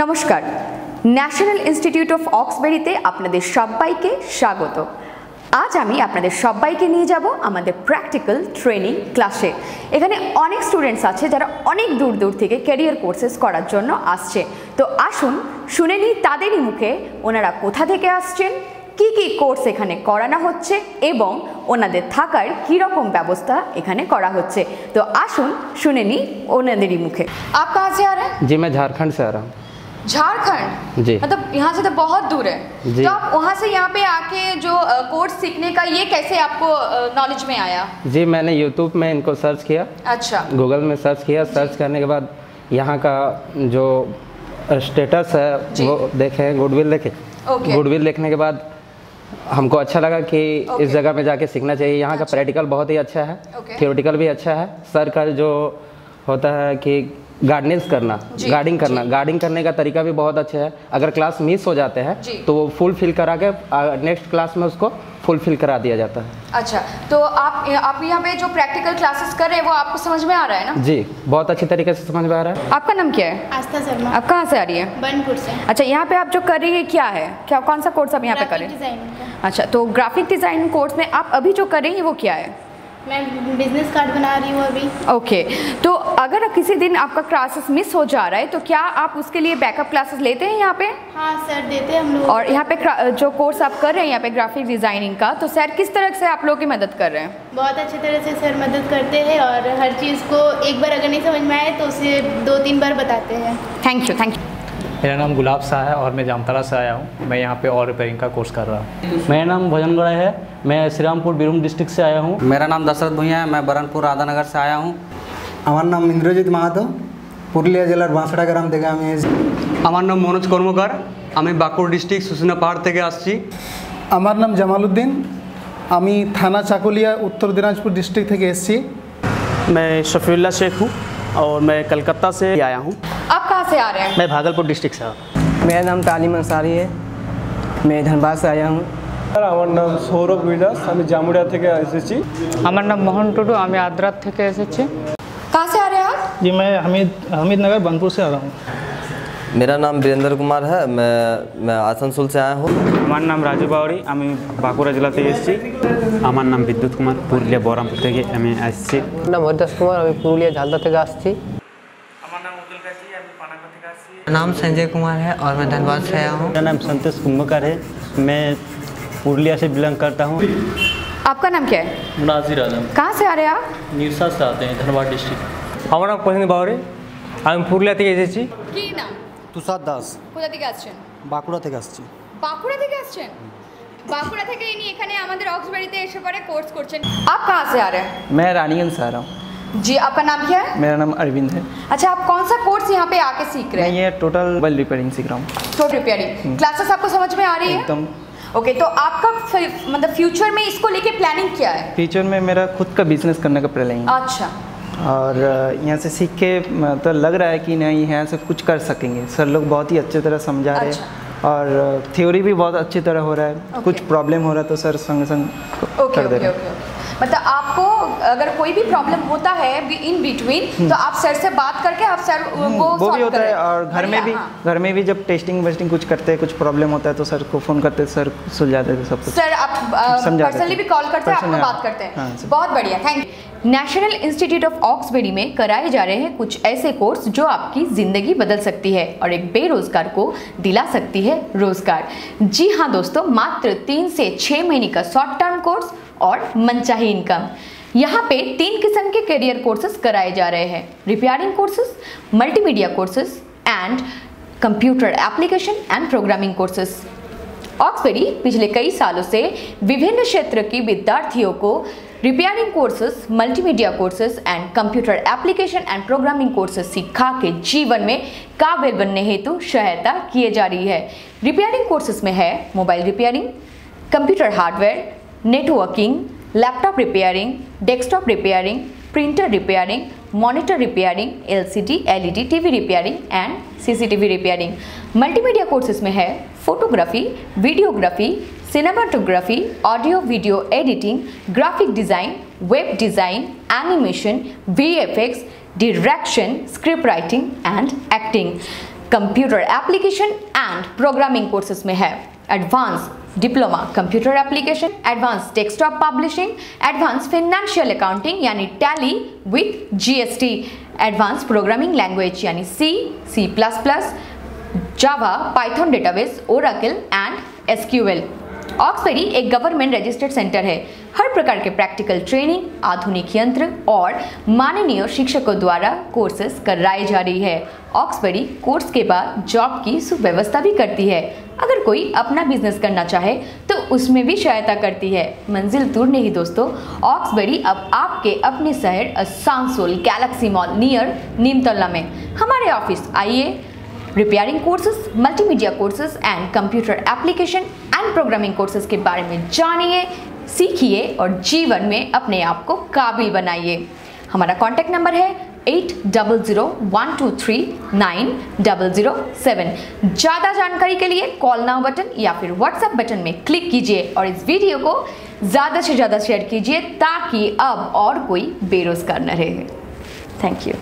নমস্কার। National institute of অক্সবেরিতে আপনাদের সবাইকে স্বাগত। আজ আমি আপনাদের সবাইকে নিয়ে যাব আমাদের প্র্যাকটিক্যাল ট্রেনিং ক্লাসে এখানে অনেক স্টুডেন্টস আছে যারা অনেক দূর দূর থেকে ক্যারিয়ার কোর্সেস করার জন্য আসছে। তো আসুন শুনে নিই তাদেরই মুখে ওনারা কোথা থেকে আসছেন কি কি কোর্স এখানে করানো হচ্ছে এবং ওনাদের থাকার রকম ব্যবস্থা এখানে করা হচ্ছে। তো আসুন শুনে নিই ওনাদেরই মুখে। আপনার আছে আর জি मैं ঝাড়খণ্ড से झारखंड जी। मतलब यहाँ से तो बहुत दूर है। जी। तो आप वहाँ से यहाँ पे आके जो कोर्स सीखने का ये कैसे आपको नॉलेज में आया? जी मैंने यूट्यूब में इनको सर्च किया। अच्छा। गूगल में सर्च किया। सर्च करने के बाद यहाँ का जो स्टेटस है वो देखे गुडविल देखे। गुडविल देखने के बाद हमको अच्छा लगा कि इस जगह में जाके सीखना चाहिए। यहाँ का अच्छा। प्रैक्टिकल बहुत ही अच्छा है। थियोरिटिकल भी अच्छा है। सर का जो होता है कि गार्डनेंस करना गार्डिंग करना। गार्डिंग करने का तरीका भी बहुत अच्छा है। अगर क्लास मिस हो जाते हैं तो वो फुल फिल करा के नेक्स्ट क्लास में उसको फुल फिल करा दिया जाता है। अच्छा तो आप आप यहाँ पे जो प्रैक्टिकल क्लासेस कर रहे हैं वो आपको समझ में आ रहा है ना? जी बहुत अच्छी तरीके से समझ में आ रहा है। आपका नाम क्या है? आस्था शर्मा। आप कहाँ से आ रही है? बनपुर से। अच्छा यहाँ पे आप जो कर रही है क्या है? क्या कौन सा कोर्स आप यहाँ पे कर रहे हैं? अच्छा तो ग्राफिक डिज़ाइन कोर्स में आप अभी जो कर रही हैं वो क्या है? मैं बिज़नेस कार्ड बना रही हूँ अभी। Okay okay. तो अगर किसी दिन आपका क्लासेस मिस हो जा रहा है तो क्या आप उसके लिए बैकअप क्लासेस लेते हैं यहाँ पे? हाँ सर देते हैं हम लोग और यहाँ पे जो कोर्स आप कर रहे हैं यहाँ पे ग्राफिक डिज़ाइनिंग का तो सर किस तरह से आप लोगों की मदद कर रहे हैं? बहुत अच्छी तरह से सर मदद करते हैं और हर चीज़ को एक बार अगर नहीं समझ में आए तो उसे दो तीन बार बताते हैं। थैंक यू थैंक यू मेरा नाम गुलाब शाह है और मैं जामताड़ा से आया हूँ मैं यहाँ पे और रिपेयरिंग का कोर्स कर रहा हूँ मेरा नाम भजन गड़ा है मैं श्रीरामपुर बीरूम डिस्ट्रिक्ट से आया हूँ मेरा नाम दशरथ भुइया है मैं बरनपुर राधानगर से आया हूँ আমার নাম ইন্দ্রজিৎ মাহাতো পুরুলিয়া জেলার বাঁশড়া গ্রাম থেকে আমি এসেছি আমার নাম মনোজ কর্মকার আমি বাঁকুড় ডিস্ট্রিক্ট শুশুনা পাহাড় থেকে আসছি আমার নাম জামাল উদ্দিন আমি থানা চাকুলিয়া উত্তর দিনাজপুর ডিস্ট্রিক্ট থেকে এসেছি मैं शफीउल्ला शेख हूँ और मैं कलकत्ता से आया हूँ आप कहाँ से आ रहे हैं मैं भागलपुर डिस्ट्रिक्ट से हूँ मेरा नाम तालीम अंसारी है मैं धनबाद से आया हूँ আমার নাম সৌরভ বিলাস আমি জামুড়িয়া থেকে এসেছি আমার নাম মোহন টুডু আমি আদ্রাত থেকে এসেছি कहाँ से आ रहे हैं आप जी मैं हमीद हमीद नगर बनपुर से आ रहा हूँ मेरा नाम वीरेंद्र कुमार है मैं मैं आसनसोल से आया हूँ আমার নাম রাজু বাউরি আমি বাঁকুড়া জেলা থেকে এসেছি আমার নাম বিদ্যুৎ কুমার পুরুলিয়া বহরমপুর থেকে আমি আসছি নাম হরিদাস কুমার আমি পুরুলিয়া ঝালদা থেকে আসছি नाम संजय कुमार है और मैं धनबाद से आया हूँ मेरा नाम संतोष कुंभकर है मैं पुरुलिया से बिलोंग करता हूँ आपका नाम क्या है नाजिर आलम कहाँ से आ रहे हैं आप निरसा से आते हैं धनबाद डिस्ट्रिक्ट আমার নাম প্রসেন বাউরি আমি পুরুলিয়া থেকে এসেছি কি নাম তুষার দাস কোথা থেকে আসছেন বাঁকুড়া থেকে আসছি বাঁকুড়া থেকে আসছেন বাঁকুড়া থেকে ইনি এখানে আমাদের অক্সবাড়িতে এসে পরে কোর্স করছেন आप कहाँ से आ रहे हैं मैं रानीगंज से आ रहा हूँ जी आपका नाम क्या है? मेरा नाम अरविंद है। अच्छा आप कौन सा कोर्स यहाँ पे आके सीख रहे हैं? ये टोटल मोबाइल रिपेयरिंग सीख रहा हूँ। तो रिपेयरिंग क्लासेस आपको समझ में आ रही है? एकदम। ओके तो आपका मतलब फ्यूचर में इसको लेके प्लानिंग क्या है? फ्यूचर में मेरा खुद का बिज़नेस करने का प्लानिंग अच्छा। और यहाँ से सीख के तो लग रहा है कि नहीं यहाँ से कुछ कर सकेंगे। सर लोग बहुत ही अच्छे तरह समझा रहे हैं। और थ्योरी भी बहुत अच्छी तरह हो रहा है। कुछ प्रॉब्लम हो रहा है तो सर संग संग कर दे रहे ओके मतलब आपको अगर कोई भी प्रॉब्लम होता है इन बिटवीन तो आप सर से बात करके आप सर वो वो भी होता है और घर में भी हाँ। घर में भी जब टेस्टिंग वेस्टिंग कुछ करते हैं कुछ प्रॉब्लम होता है तो सर को फ़ोन करते सर सुलझा देते सब कुछ। सर आप पर्सनली भी कॉल करते हैं आपको बात हाँ। करते हैं। हाँ, बहुत बढ़िया thank you national institute of Oxberry में कराए जा रहे हैं कुछ ऐसे कोर्स जो आपकी ज़िंदगी बदल सकती है और एक बेरोजगार को दिला सकती है रोज़गार। जी हाँ दोस्तों मात्र तीन से छः महीने का शॉर्ट टर्म कोर्स और मनचाही इनकम यहाँ पे तीन किस्म के करियर कोर्सेज कराए जा रहे हैं। Repairing courses multimedia courses and computer application and programming courses Oxberry पिछले कई सालों से विभिन्न क्षेत्र की विद्यार्थियों को repairing courses multimedia courses and computer application and programming courses सिखा के जीवन में काबिल बनने हेतु सहायता किए जा रही है। रिपेयरिंग कोर्सेज में है mobile repairing computer hardware networking laptop repairing desktop repairing printer repairing monitor repairing LCD LED TV repairing and CCTV repairing multimedia courses में है photography videography cinematography, audio video editing, graphic design web design, animation, VFX, direction, script writing and acting computer application and programming courses में है। Advance diploma computer application advance desktop publishing advance financial accounting यानी Tally with GST advance programming language यानी C C plus plus Java Python database Oracle and SQL Oxberry एक government registered centre है। हर प्रकार के practical training आधुनिक यंत्र और माननीय शिक्षकों द्वारा कोर्सेज कराई जा रही है। ऑक्सफेरी कोर्स के बाद जॉब की सुव्यवस्था भी करती है। अगर कोई अपना बिज़नेस करना चाहे तो उसमें भी सहायता करती है। मंजिल दूर नहीं दोस्तों। ऑक्सबरी अब आपके अपने शहर Asansol Galaxy mall near Nimtala में। हमारे ऑफ़िस आइए। Repairing courses multimedia courses and computer application and programming courses के बारे में जानिए, सीखिए और जीवन में अपने आप को काबिल बनाइए। हमारा कॉन्टैक्ट नंबर है eight double zero one two three nine double zero seven ज़्यादा जानकारी के लिए कॉल नाउ बटन या फिर व्हाट्सएप बटन में क्लिक कीजिए और इस वीडियो को ज़्यादा से ज़्यादा शेयर कीजिए ताकि अब और कोई बेरोजगार न रहे। Thank you